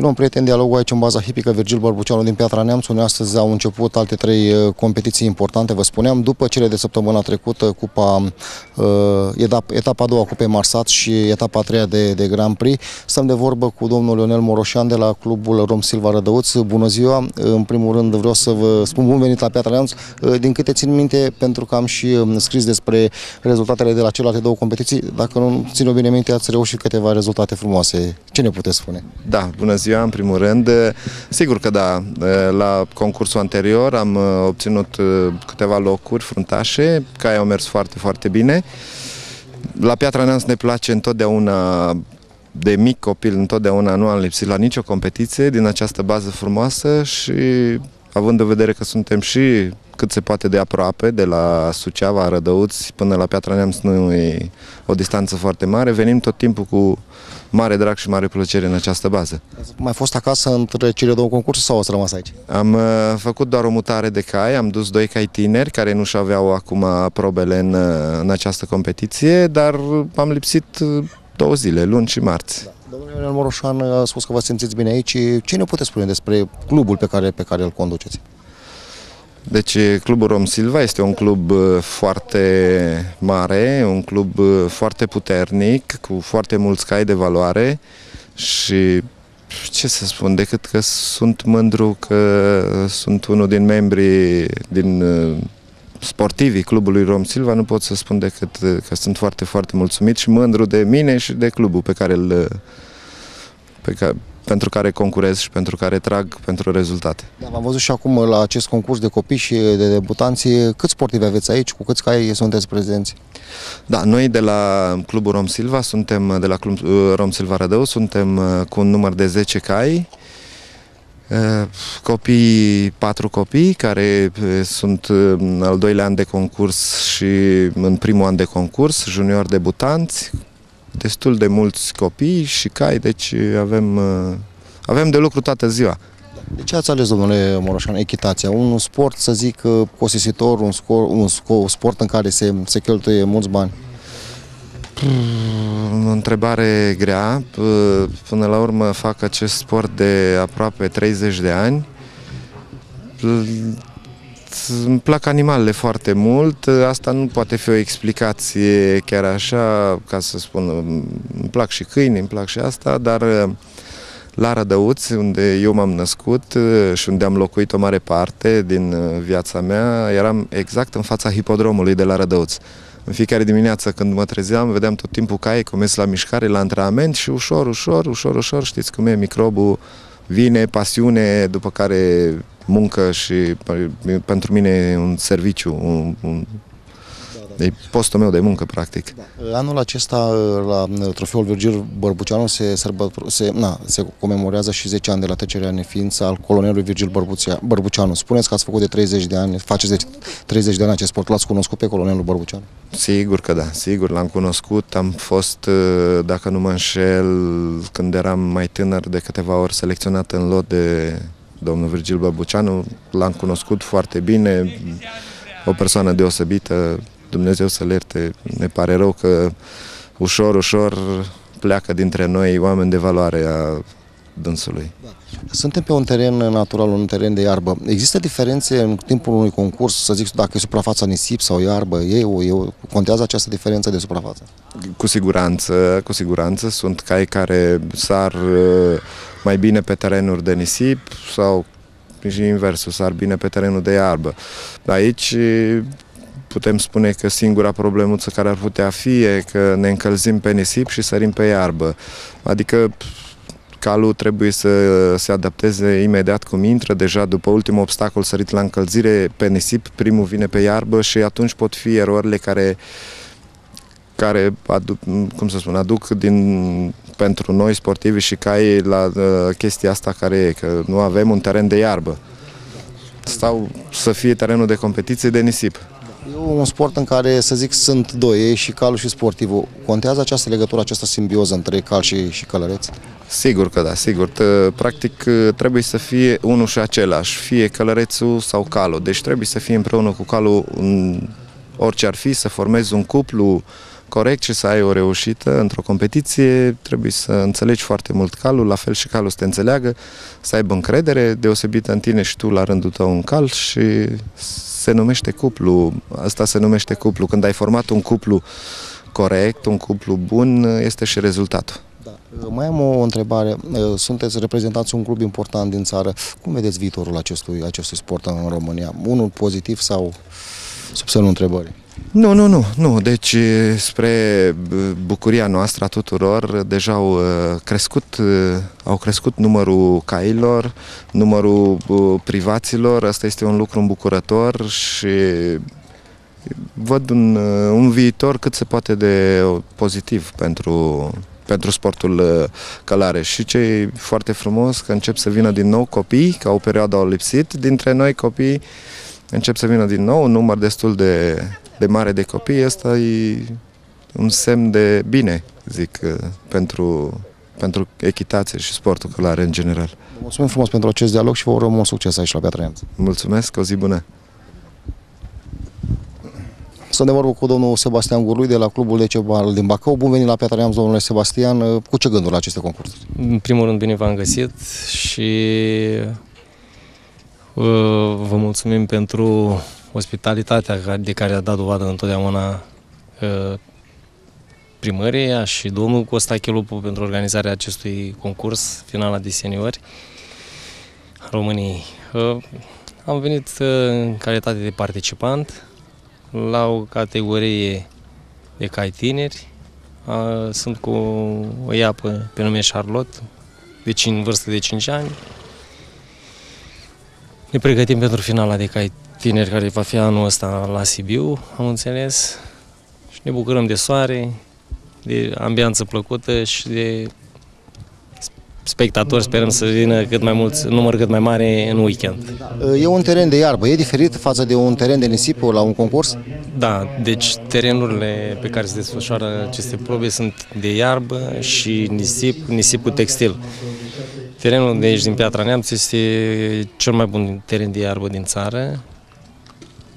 Continuăm, prieteni, dialogul aici în baza hipică Virgil Bărbuceanu din Piatra Neamț, unde astăzi au început alte trei uh, competiții importante, vă spuneam, după cele de săptămâna trecută, cupa, uh, etapa, etapa a doua Cupei Marsat și etapa a treia de, de Grand Prix. Stăm de vorbă cu domnul Leonel Moroșan de la clubul Rom Silva Rădăuț. Bună ziua! În primul rând vreau să vă spun bun venit la Piatra Neamț. Uh, din câte țin minte, pentru că am și um, scris despre rezultatele de la celelalte două competiții, dacă nu țin o bine minte, ați reușit câteva rezultate frumoase. Ce ne puteți spune? Da, bună ziua, în primul rând. Sigur că da, la concursul anterior am uh, obținut uh, câteva locuri fruntașe, care au mers foarte, foarte bine. La Piatra Neamț ne place întotdeauna de mic copil, întotdeauna nu am lipsit la nicio competiție din această bază frumoasă și având în vedere că suntem și cât se poate de aproape, de la Suceava, Rădăuți până la Piatra Neamț nu e o distanță foarte mare, venim tot timpul cu mare drag și mare plăcere în această bază. Mai fost acasă între cele două concursuri sau ați rămas aici? Am uh, făcut doar o mutare de cai, am dus doi cai tineri care nu-și aveau acum probele în, uh, în această competiție, dar am lipsit uh, două zile, luni și marți. Da. Domnul Ionel Moroșan a spus că vă simțiți bine aici. Ce ne puteți spune despre clubul pe care, pe care îl conduceți? Deci Clubul Rom Silva este un club foarte mare, un club foarte puternic, cu foarte mulți cai de valoare și ce să spun, decât că sunt mândru că sunt unul din membrii din sportivii clubului Rom Silva, nu pot să spun decât că sunt foarte, foarte mulțumit și mândru de mine și de clubul pe care îl, pe care, pentru care concurez și pentru care trag pentru rezultate. Da, am văzut și acum la acest concurs de copii și de debutanți. Câți sportivi aveți aici? Cu câți cai sunteți prezenți? Da, noi de la Clubul Rom Silva, suntem de la Club Rom Silva Rădău, suntem uh, cu un număr de 10 cai. Uh, copii, patru copii care uh, sunt în al doilea an de concurs și în primul an de concurs, junior debutanți, destul de mulți copii și cai, deci avem, uh, avem de lucru toată ziua. De ce ați ales, domnule Moroșan, echitația? Un sport, să zic, uh, costisitor, un, scor, un sport în care se, se cheltuie mulți bani? O întrebare grea. Până la urmă fac acest sport de aproape 30 de ani îmi plac animalele foarte mult, asta nu poate fi o explicație chiar așa, ca să spun, îmi plac și câini, îmi plac și asta, dar uh, la Rădăuți, unde eu m-am născut uh, și unde am locuit o mare parte din uh, viața mea, eram exact în fața hipodromului de la Rădăuți. În fiecare dimineață când mă trezeam, vedeam tot timpul caii cum la mișcare, la antrenament și ușor, ușor, ușor, ușor, știți cum e, microbul vine, pasiune, după care muncă și pentru mine e un serviciu, un, un, da, e postul meu de muncă, practic. Da. Anul acesta, la trofeul Virgil Bărbuceanu, se, se, na, se comemorează și 10 ani de la trecerea în neființă al colonelului Virgil Bărbuceanu. Spuneți că ați făcut de 30 de ani, faceți de 30 de ani acest sport. L-ați cunoscut pe colonelul Bărbuceanu? Sigur că da, sigur, l-am cunoscut. Am fost, dacă nu mă înșel, când eram mai tânăr, de câteva ori selecționat în lot de domnul Virgil Băbuceanu, l-am cunoscut foarte bine, o persoană deosebită, Dumnezeu să-l ierte, ne pare rău că ușor, ușor pleacă dintre noi oameni de valoare a dânsului. Da. Suntem pe un teren natural, un teren de iarbă. Există diferențe în timpul unui concurs, să zic, dacă e suprafața nisip sau iarbă? E, e, contează această diferență de suprafață? Cu siguranță, cu siguranță. Sunt cai care sar uh, mai bine pe terenuri de nisip sau și inversul, sar bine pe terenul de iarbă. Aici putem spune că singura problemuță care ar putea fi e că ne încălzim pe nisip și sărim pe iarbă. Adică calul trebuie să se adapteze imediat cum intră, deja după ultimul obstacol sărit la încălzire pe nisip, primul vine pe iarbă și atunci pot fi erorile care care aduc, cum să spun, aduc din, pentru noi sportivi și cai la uh, chestia asta care e, că nu avem un teren de iarbă. Sau să fie terenul de competiție de nisip. E un sport în care, să zic, sunt doi, și calul și sportivul. Contează această legătură, această simbioză între cal și, și călăreț? Sigur că da, sigur. Practic trebuie să fie unul și același, fie călărețul sau calul. Deci trebuie să fie împreună cu calul, orice ar fi, să formezi un cuplu corect și să ai o reușită într-o competiție, trebuie să înțelegi foarte mult calul, la fel și calul să te înțeleagă, să aibă încredere deosebită în tine și tu la rândul tău un cal și se numește cuplu. Asta se numește cuplu. Când ai format un cuplu corect, un cuplu bun, este și rezultatul. Da. Mai am o întrebare. Sunteți reprezentați un club important din țară. Cum vedeți viitorul acestui, acestui sport în România? Unul pozitiv sau sub semnul întrebării? Nu, nu, nu, nu. Deci, spre bucuria noastră a tuturor, deja au crescut, au crescut numărul cailor, numărul privaților. Asta este un lucru îmbucurător și văd un, un viitor cât se poate de pozitiv pentru, pentru sportul călare. Și ce e foarte frumos, că încep să vină din nou copii, ca o perioadă au lipsit dintre noi copii, încep să vină din nou un număr destul de, de mare de copii. Asta e un semn de bine, zic, pentru, pentru echitație și sportul călare în general. Mulțumim frumos pentru acest dialog și vă urăm un succes aici la Piatra Neamț. Mulțumesc, o zi bună! Sunt de vorbă cu domnul Sebastian Gurlui de la Clubul de Cebal din Bacău. Bun venit la Piatra Neamț, domnule Sebastian. Cu ce gânduri la aceste concursuri? În primul rând, bine v-am găsit și vă mulțumim pentru ospitalitatea de care a dat dovadă întotdeauna primăria și domnul Costache Lupu pentru organizarea acestui concurs, finala de seniori României. Am venit în calitate de participant la o categorie de cai tineri. Sunt cu o iapă pe nume Charlotte, de 5, vârstă de 5 ani. Ne pregătim pentru finala de cai tineri care va fi anul ăsta la Sibiu, am înțeles. Și ne bucurăm de soare, de ambianță plăcută și de spectatori sperăm să vină cât mai mulți, număr cât mai mare în weekend. E un teren de iarbă, e diferit față de un teren de nisip la un concurs? Da, deci terenurile pe care se desfășoară aceste probe sunt de iarbă și nisip, nisipul textil. Terenul de aici din Piatra Neamț este cel mai bun teren de iarbă din țară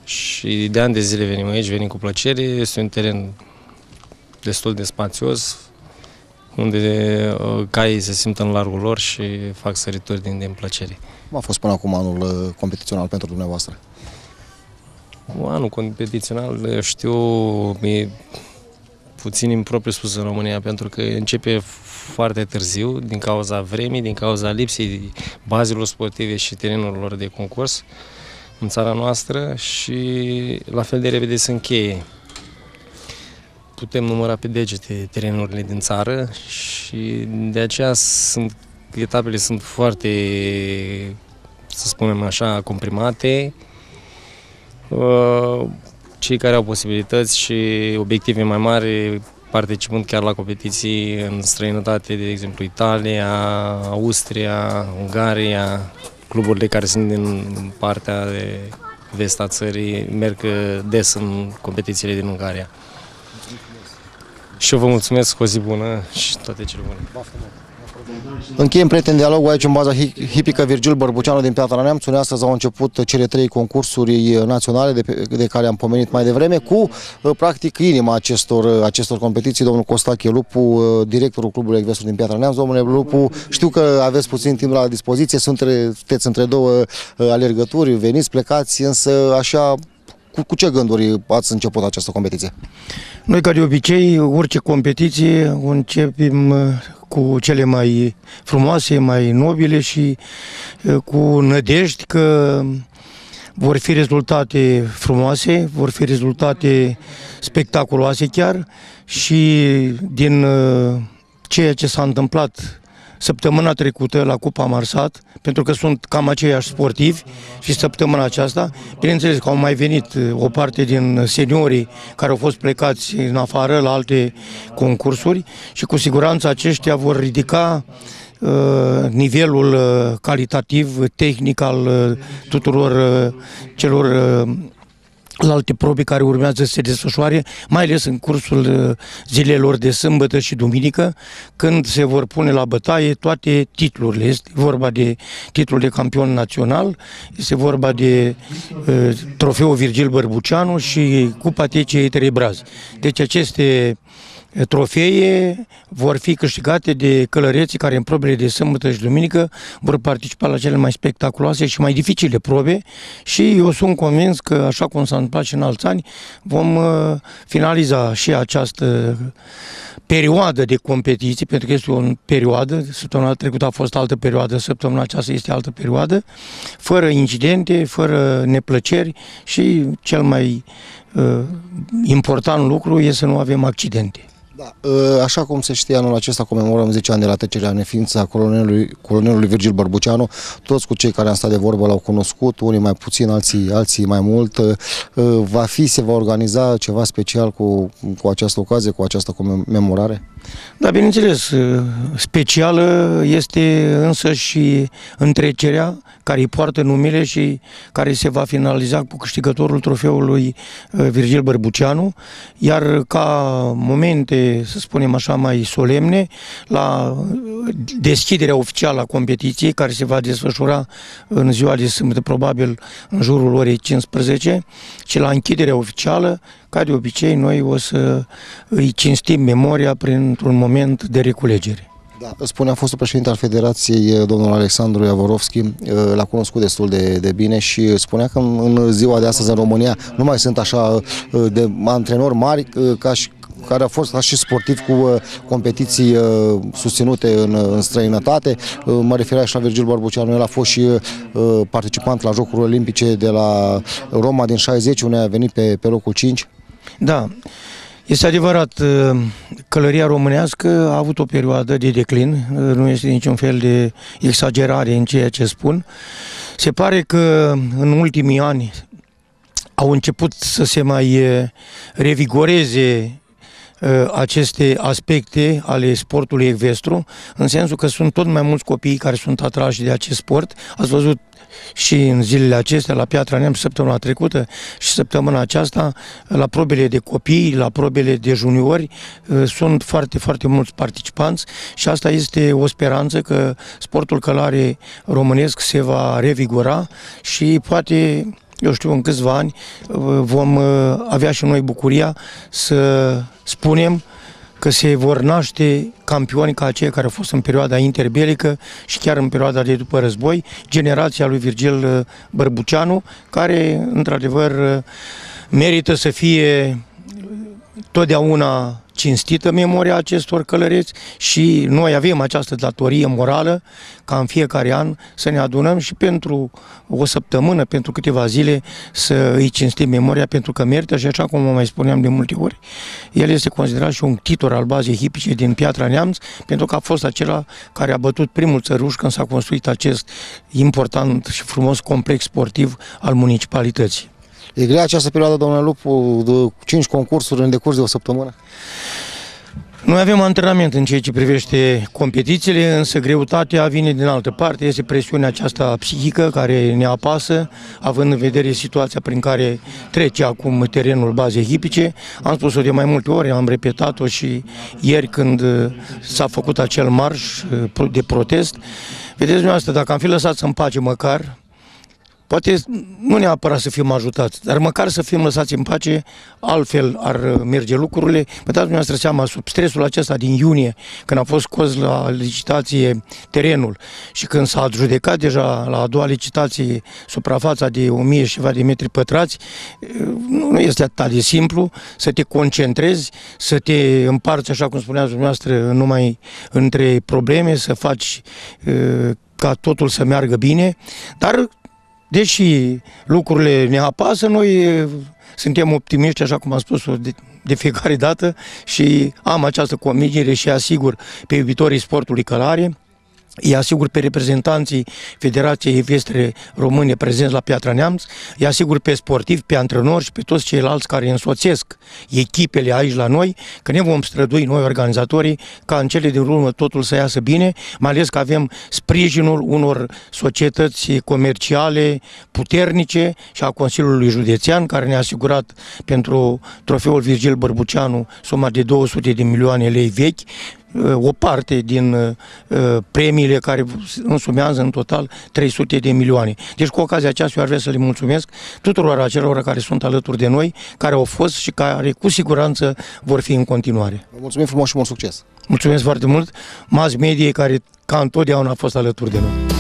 și de ani de zile venim aici, venim cu plăcere, este un teren destul de spațios, unde caii se simt în largul lor și fac sărituri din, din plăcere. Cum a fost până acum anul competițional pentru dumneavoastră? Anul competițional, știu, e puțin impropriu spus în România, pentru că începe foarte târziu, din cauza vremii, din cauza lipsei bazelor sportive și terenurilor de concurs în țara noastră și la fel de repede se încheie putem număra pe degete terenurile din țară și de aceea sunt, etapele sunt foarte, să spunem așa, comprimate. Uh, cei care au posibilități și obiective mai mari participând chiar la competiții în străinătate, de exemplu Italia, Austria, Ungaria, cluburile care sunt din partea de vest a țării merg des în competițiile din Ungaria. Și eu vă mulțumesc, o zi bună și toate cele bune. Încheiem, prieten, dialogul aici în baza hipică Virgil Bărbuceanu din Piatra Neamț. Astăzi au început cele trei concursuri naționale de, pe, de care am pomenit mai devreme cu, practic, inima acestor, acestor competiții. Domnul Costache Lupu, directorul Clubului Ecvestru din Piatra Neamț. Domnule Lupu, știu că aveți puțin timp la dispoziție, sunteți între două alergături, veniți, plecați, însă așa cu, cu ce gânduri ați început această competiție? Noi, ca de obicei, orice competiție începem uh, cu cele mai frumoase, mai nobile și uh, cu nădejdi că vor fi rezultate frumoase, vor fi rezultate spectaculoase chiar și din uh, ceea ce s-a întâmplat săptămâna trecută la Cupa Marsat, pentru că sunt cam aceiași sportivi și săptămâna aceasta, bineînțeles că au mai venit uh, o parte din seniorii care au fost plecați în afară la alte concursuri și cu siguranță aceștia vor ridica uh, nivelul uh, calitativ, tehnic al tuturor celor la alte probe care urmează să se desfășoare, mai ales în cursul uh, zilelor de sâmbătă și duminică, când se vor pune la bătaie toate titlurile. Este vorba de titlul de campion național, este vorba de uh, trofeul Virgil Bărbuceanu și Cupa TCE Trei Braz. Deci aceste trofee vor fi câștigate de călăreții care în probele de sâmbătă și duminică vor participa la cele mai spectaculoase și mai dificile probe și eu sunt convins că, așa cum s-a întâmplat și în alți ani, vom uh, finaliza și această perioadă de competiții, pentru că este o perioadă, săptămâna trecută a fost altă perioadă, săptămâna aceasta este altă perioadă, fără incidente, fără neplăceri și cel mai uh, important lucru este să nu avem accidente. Da. Ă, așa cum se știe, anul acesta comemorăm 10 ani de la trecerea în neființă a colonelului, colonelului Virgil Bărbuceanu. Toți cu cei care am stat de vorbă l-au cunoscut, unii mai puțin, alții, alții mai mult. Ă, va fi, se va organiza ceva special cu, cu această ocazie, cu această comemorare? Da, bineînțeles, ă, specială este însă și întrecerea care îi poartă numele și care se va finaliza cu câștigătorul trofeului Virgil Bărbuceanu, iar ca momente să spunem așa, mai solemne la deschiderea oficială a competiției, care se va desfășura în ziua de sâmbătă, probabil în jurul orei 15, și la închiderea oficială, ca de obicei, noi o să îi cinstim memoria printr-un moment de reculegere. Da, spunea fostul președinte al Federației, domnul Alexandru Iavorovski, l-a cunoscut destul de, de bine și spunea că în ziua de astăzi în România nu mai sunt așa de antrenori mari ca și care a fost și sportiv cu uh, competiții uh, susținute în, în străinătate. Uh, mă referea și la Virgil Barbuceanu, el a fost și participant la Jocurile Olimpice de la Roma din 60, unde a venit pe, pe locul 5. Da, este adevărat, călăria românească a avut o perioadă de declin, nu este niciun fel de exagerare în ceea ce spun. Se pare că în ultimii ani au început să se mai revigoreze Uh, aceste aspecte ale sportului ecvestru, în sensul că sunt tot mai mulți copii care sunt atrași de acest sport. Ați văzut și în zilele acestea, la Piatra Neamț, săptămâna trecută și săptămâna aceasta, la probele de copii, la probele de juniori, uh, sunt foarte, foarte mulți participanți și asta este o speranță că sportul călare românesc se va revigora și poate eu știu, în câțiva ani uh, vom uh, avea și noi bucuria să spunem că se vor naște campioni ca aceia care au fost în perioada interbelică și chiar în perioada de după război, generația lui Virgil uh, Bărbuceanu, care, într-adevăr, merită să fie totdeauna cinstită memoria acestor călăreți și noi avem această datorie morală ca în fiecare an să ne adunăm și pentru o săptămână, pentru câteva zile să îi cinstim memoria pentru că merită și așa cum mai spuneam de multe ori, el este considerat și un titor al bazei hipice din Piatra Neamț pentru că a fost acela care a bătut primul țăruș când s-a construit acest important și frumos complex sportiv al municipalității. E grea această perioadă, domnule Lupu, de 5 concursuri în decurs de o săptămână? Noi avem antrenament în ceea ce privește competițiile, însă greutatea vine din altă parte, este presiunea aceasta psihică care ne apasă, având în vedere situația prin care trece acum terenul bazei hipice. Am spus-o de mai multe ori, am repetat-o și ieri când s-a făcut acel marș uh, de protest. Vedeți dumneavoastră, dacă am fi lăsat în pace măcar, Poate nu neapărat să fim ajutați, dar măcar să fim lăsați în pace, altfel ar merge lucrurile. Vă dați dumneavoastră seama, sub stresul acesta din iunie, când a fost scos la licitație terenul și când s-a adjudecat deja la a doua licitație suprafața de 1000 și ceva de metri pătrați, nu este atât de simplu să te concentrezi, să te împarți, așa cum spuneați dumneavoastră, numai între probleme, să faci ca totul să meargă bine, dar deși lucrurile ne apasă, noi suntem optimiști, așa cum am spus de, de fiecare dată și am această convingere și asigur pe iubitorii sportului călare îi asigur pe reprezentanții Federației Evestre Române prezenți la Piatra Neamț, îi asigur pe sportivi, pe antrenori și pe toți ceilalți care însoțesc echipele aici la noi, că ne vom strădui noi organizatorii ca în cele din urmă totul să iasă bine, mai ales că avem sprijinul unor societăți comerciale puternice și a Consiliului Județean care ne-a asigurat pentru trofeul Virgil Bărbuceanu suma de 200 de milioane lei vechi, o parte din uh, premiile care însumează în total 300 de milioane. Deci cu ocazia aceasta eu ar vrea să le mulțumesc tuturor acelor care sunt alături de noi, care au fost și care cu siguranță vor fi în continuare. Vă mulțumim frumos și mult succes! Mulțumesc foarte mult mass media care ca întotdeauna a fost alături de noi.